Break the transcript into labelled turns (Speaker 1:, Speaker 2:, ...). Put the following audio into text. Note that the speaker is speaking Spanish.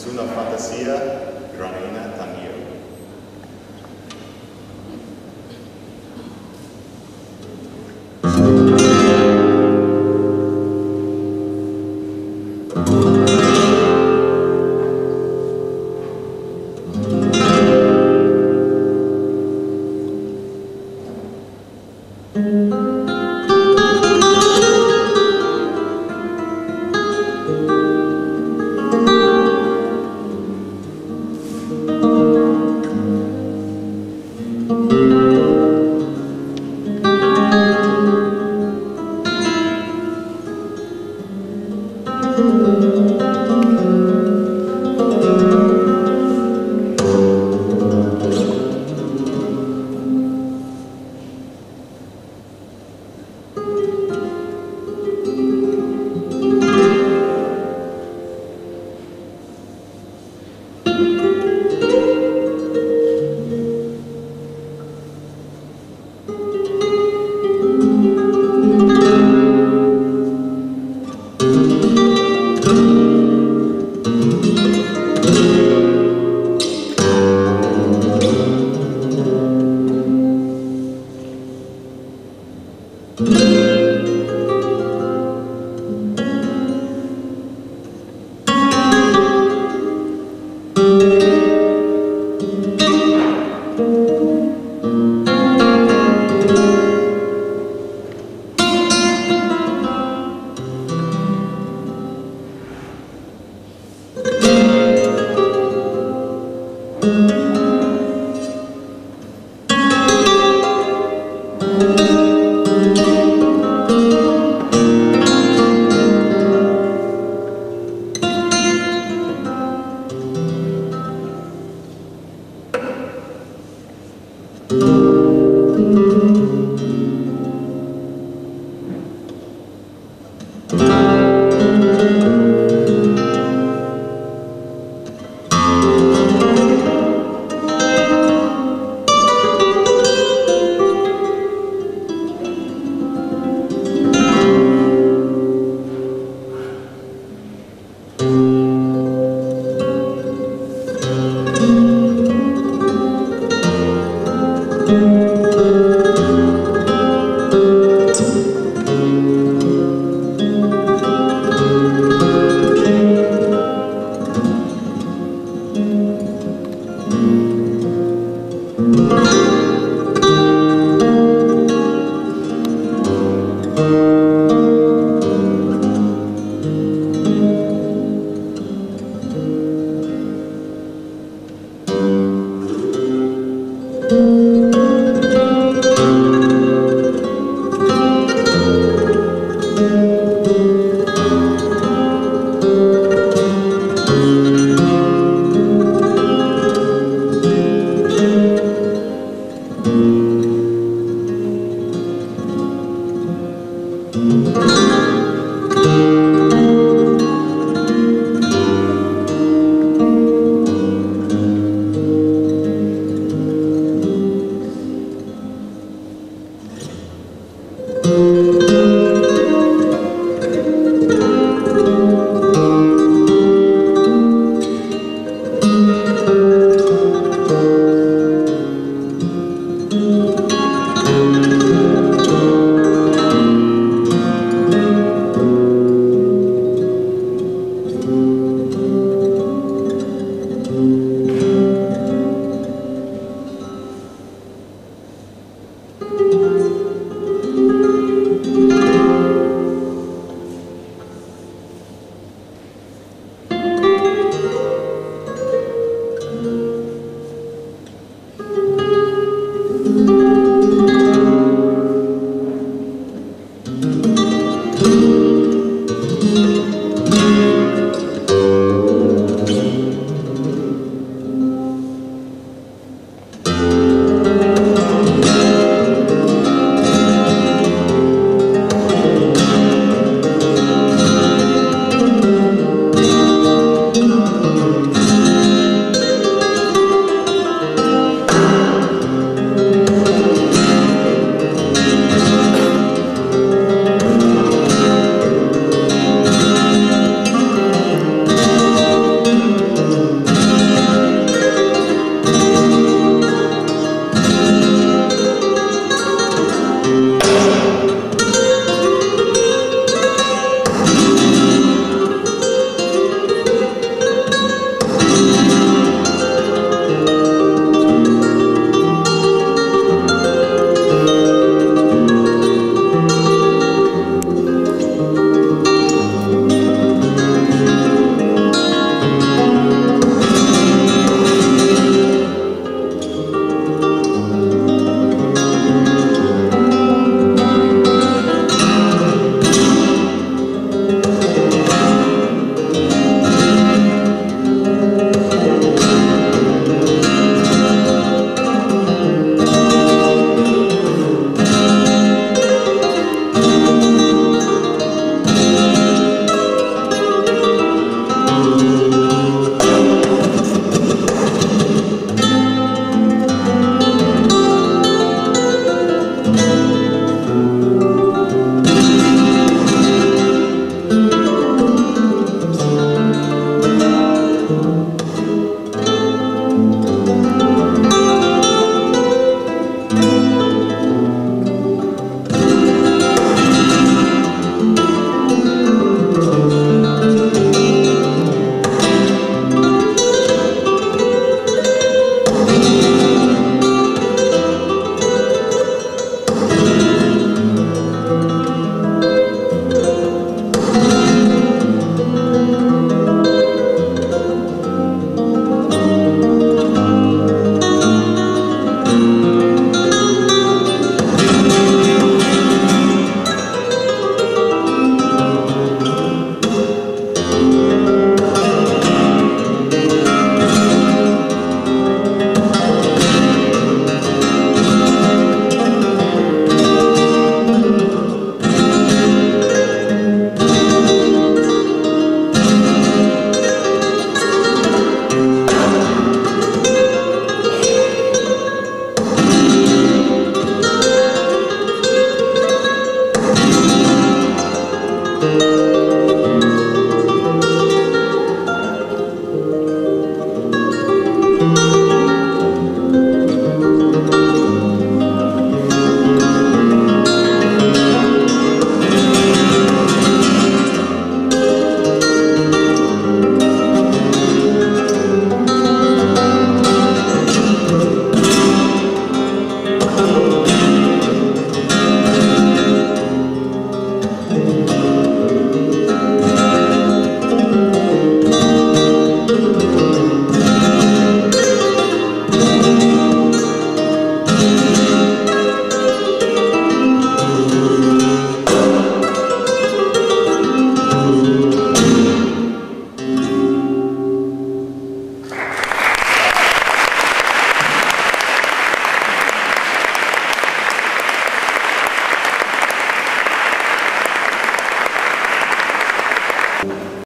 Speaker 1: Es una fantasía granina